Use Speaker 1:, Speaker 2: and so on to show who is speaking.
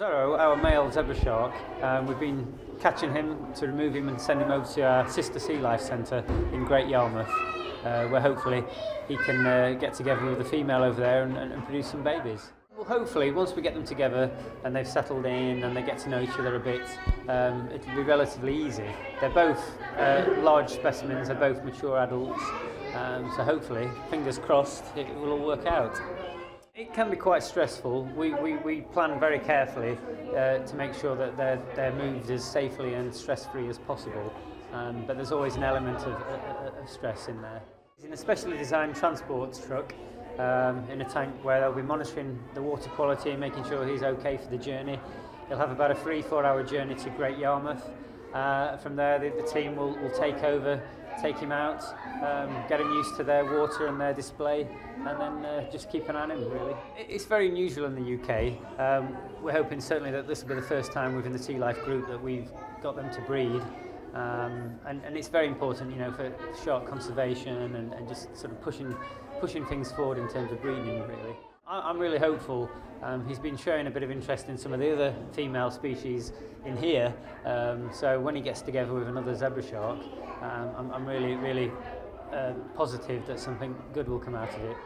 Speaker 1: Zorro, our male zebra shark, um, we've been catching him to remove him and send him over to our sister sea life centre in Great Yarmouth, uh, where hopefully he can uh, get together with a female over there and, and, and produce some babies. Well, hopefully, once we get them together and they've settled in and they get to know each other a bit, um, it'll be relatively easy. They're both uh, large specimens, they're both mature adults, um, so hopefully, fingers crossed, it will all work out. It can be quite stressful. We, we, we plan very carefully uh, to make sure that they're, they're moved as safely and stress-free as possible, um, but there's always an element of, of, stress in there. In a specially designed transport truck, um, in a tank where they'll be monitoring the water quality and making sure he's okay for the journey. He'll have about a three, four hour journey to Great Yarmouth. Uh, from there, the, the team will, will take over, take him out, um, get him used to their water and their display, and then uh, just keep an eye on him, really. It's very unusual in the UK. Um, we're hoping certainly that this will be the first time within the Sea Life group that we've got them to breed. Um, and, and it's very important, you know, for shark conservation and, and just sort of pushing, pushing things forward in terms of breeding, really. I'm really hopeful. Um, he's been showing a bit of interest in some of the other female species in here. Um, so when he gets together with another zebra shark, um, I'm, I'm really, really uh, positive that something good will come out of it.